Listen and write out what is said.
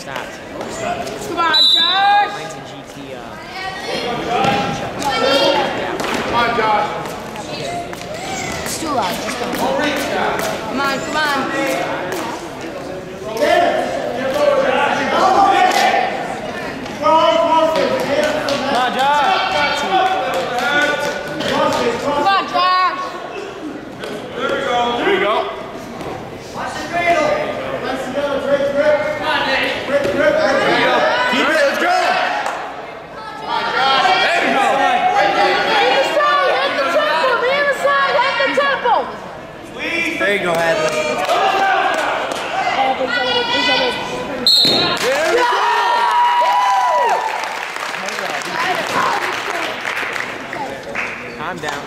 Stopped. Come on, Josh! Mine's a GT. Uh, Come on, Josh. It's too loud. Let's go. Come on, come on. come on, Josh. Come on, Josh! There you go. Keep it, let's go. Come on, Josh. There you go. Hit the side, hit the temple, hit the side, hit the temple! There you go, Hadley. There we go. Calm down.